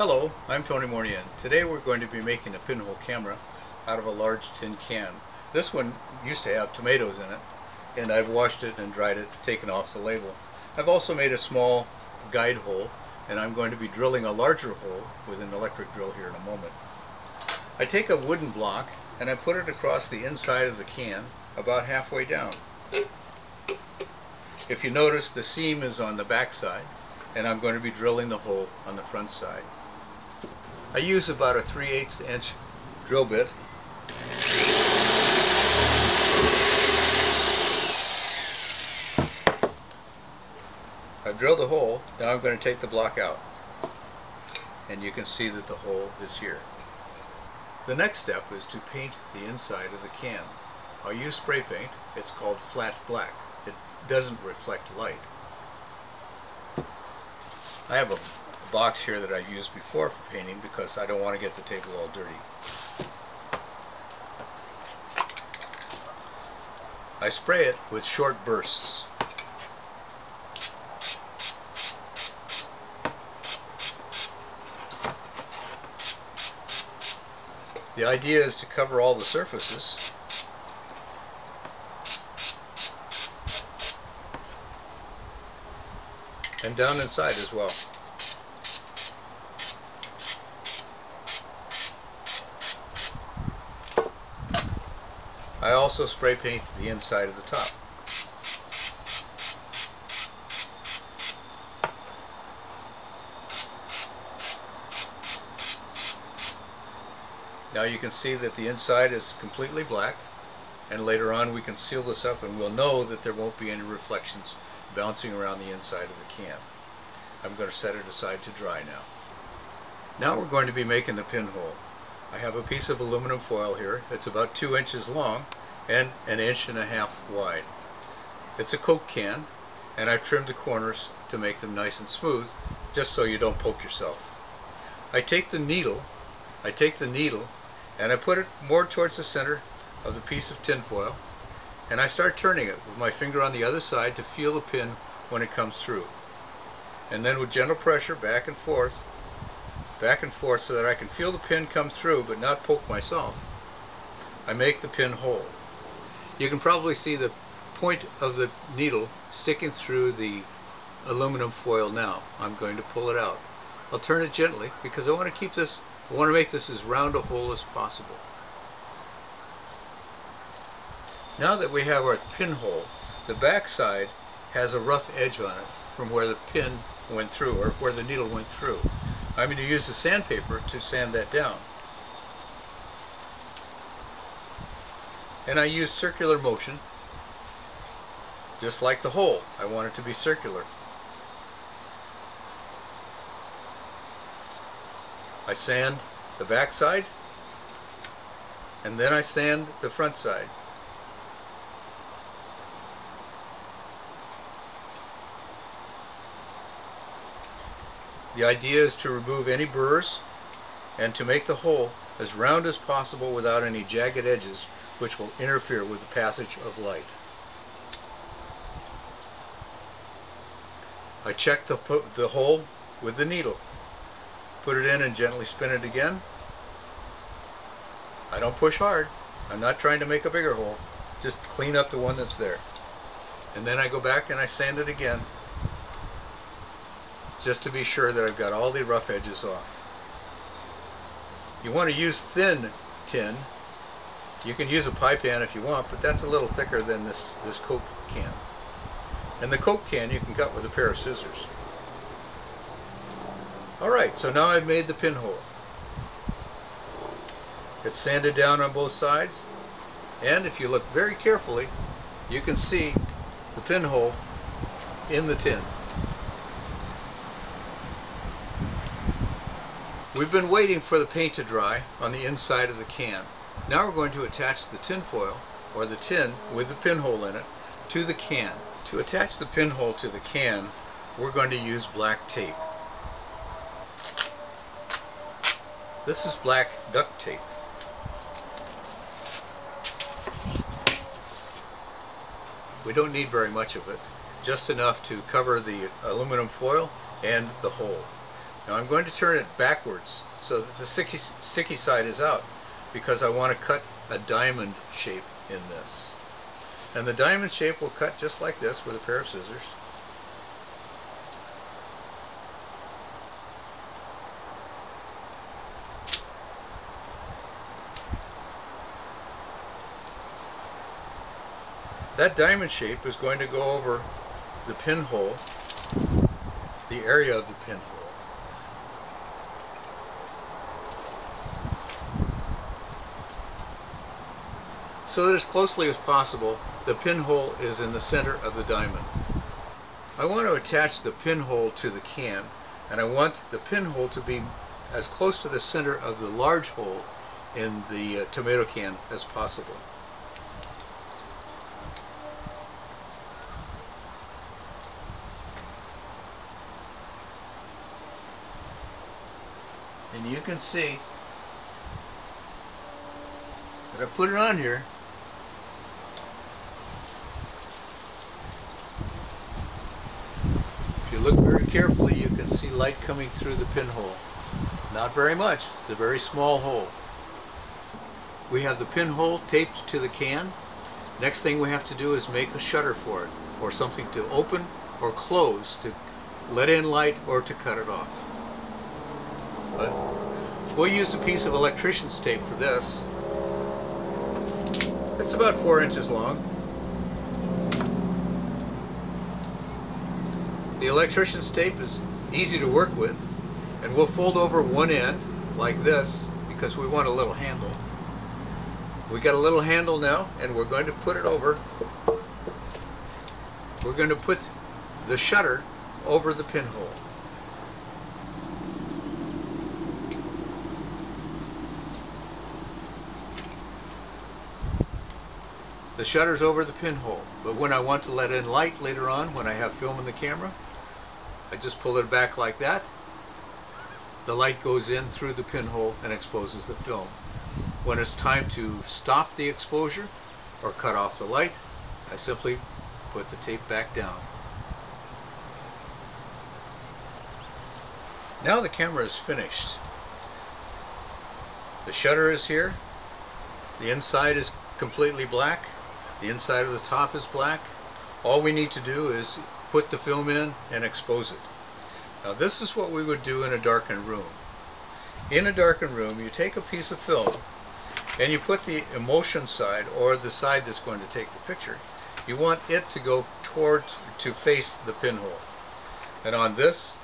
Hello, I'm Tony Mournian. Today we're going to be making a pinhole camera out of a large tin can. This one used to have tomatoes in it and I've washed it and dried it, taken off the label. I've also made a small guide hole and I'm going to be drilling a larger hole with an electric drill here in a moment. I take a wooden block and I put it across the inside of the can about halfway down. If you notice the seam is on the back side and I'm going to be drilling the hole on the front side. I use about a 3 8 inch drill bit. I've drilled a hole, now I'm going to take the block out. And you can see that the hole is here. The next step is to paint the inside of the can. I'll use spray paint, it's called flat black. It doesn't reflect light. I have a box here that I've used before for painting because I don't want to get the table all dirty. I spray it with short bursts. The idea is to cover all the surfaces and down inside as well. I also spray paint the inside of the top. Now you can see that the inside is completely black and later on we can seal this up and we'll know that there won't be any reflections bouncing around the inside of the can. I'm going to set it aside to dry now. Now we're going to be making the pinhole. I have a piece of aluminum foil here. It's about two inches long and an inch and a half wide. It's a Coke can and I've trimmed the corners to make them nice and smooth just so you don't poke yourself. I take the needle, I take the needle and I put it more towards the center of the piece of tin foil and I start turning it with my finger on the other side to feel the pin when it comes through. And then with gentle pressure back and forth back and forth so that I can feel the pin come through but not poke myself. I make the pin hole. You can probably see the point of the needle sticking through the aluminum foil now. I'm going to pull it out. I'll turn it gently because I want to keep this, I want to make this as round a hole as possible. Now that we have our pinhole, the back side has a rough edge on it from where the pin went through or where the needle went through. I'm going to use the sandpaper to sand that down. And I use circular motion, just like the hole. I want it to be circular. I sand the back side, and then I sand the front side. The idea is to remove any burrs and to make the hole as round as possible without any jagged edges which will interfere with the passage of light. I check the, the hole with the needle. Put it in and gently spin it again. I don't push hard. I'm not trying to make a bigger hole. Just clean up the one that's there. And then I go back and I sand it again just to be sure that I've got all the rough edges off. You want to use thin tin. You can use a pie pan if you want, but that's a little thicker than this, this Coke can. And the Coke can you can cut with a pair of scissors. Alright, so now I've made the pinhole. It's sanded down on both sides, and if you look very carefully, you can see the pinhole in the tin. We've been waiting for the paint to dry on the inside of the can. Now we're going to attach the tin foil, or the tin with the pinhole in it, to the can. To attach the pinhole to the can, we're going to use black tape. This is black duct tape. We don't need very much of it, just enough to cover the aluminum foil and the hole. Now I'm going to turn it backwards so that the sticky, sticky side is out because I want to cut a diamond shape in this. And the diamond shape will cut just like this with a pair of scissors. That diamond shape is going to go over the pinhole, the area of the pinhole. So that as closely as possible, the pinhole is in the center of the diamond. I want to attach the pinhole to the can, and I want the pinhole to be as close to the center of the large hole in the uh, tomato can as possible. and you can see that I put it on here if you look very carefully you can see light coming through the pinhole not very much it's a very small hole we have the pinhole taped to the can next thing we have to do is make a shutter for it or something to open or close to let in light or to cut it off but we'll use a piece of electrician's tape for this. It's about four inches long. The electrician's tape is easy to work with and we'll fold over one end like this because we want a little handle. We got a little handle now and we're going to put it over. We're going to put the shutter over the pinhole. The shutter's over the pinhole, but when I want to let in light later on, when I have film in the camera, I just pull it back like that. The light goes in through the pinhole and exposes the film. When it's time to stop the exposure or cut off the light, I simply put the tape back down. Now the camera is finished. The shutter is here. The inside is completely black. The inside of the top is black. All we need to do is put the film in and expose it. Now this is what we would do in a darkened room. In a darkened room, you take a piece of film and you put the emulsion side or the side that's going to take the picture. You want it to go toward, to face the pinhole. And on this,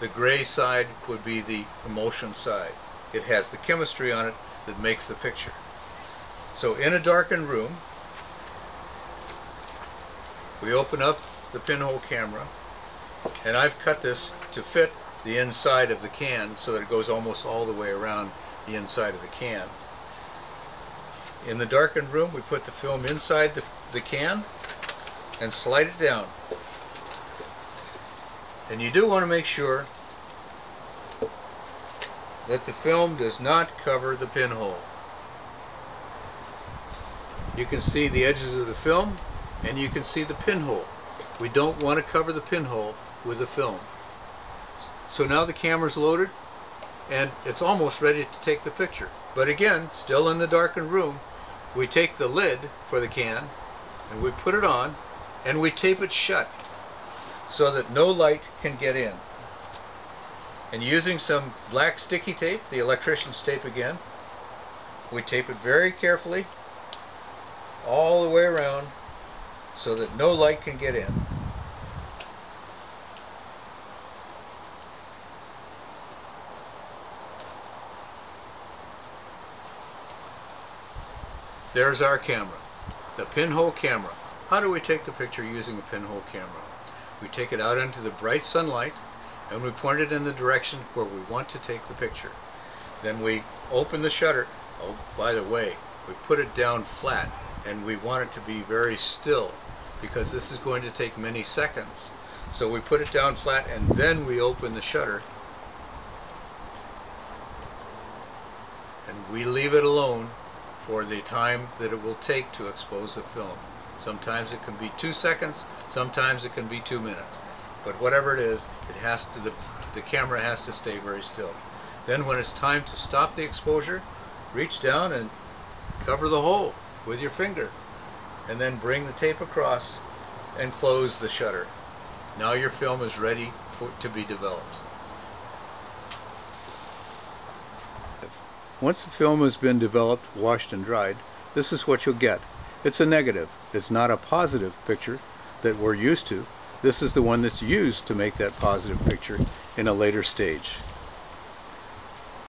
the gray side would be the emulsion side. It has the chemistry on it that makes the picture. So in a darkened room, we open up the pinhole camera and I've cut this to fit the inside of the can so that it goes almost all the way around the inside of the can. In the darkened room we put the film inside the, the can and slide it down. And you do want to make sure that the film does not cover the pinhole. You can see the edges of the film and you can see the pinhole. We don't want to cover the pinhole with the film. So now the camera's loaded and it's almost ready to take the picture. But again, still in the darkened room, we take the lid for the can and we put it on and we tape it shut so that no light can get in. And using some black sticky tape, the electrician's tape again, we tape it very carefully all the way around so that no light can get in. There's our camera, the pinhole camera. How do we take the picture using a pinhole camera? We take it out into the bright sunlight and we point it in the direction where we want to take the picture. Then we open the shutter. Oh, by the way, we put it down flat and we want it to be very still because this is going to take many seconds. So we put it down flat and then we open the shutter and we leave it alone for the time that it will take to expose the film. Sometimes it can be two seconds, sometimes it can be two minutes. but whatever it is, it has to the, the camera has to stay very still. Then when it's time to stop the exposure, reach down and cover the hole with your finger and then bring the tape across and close the shutter. Now your film is ready for, to be developed. Once the film has been developed, washed and dried, this is what you'll get. It's a negative. It's not a positive picture that we're used to. This is the one that's used to make that positive picture in a later stage.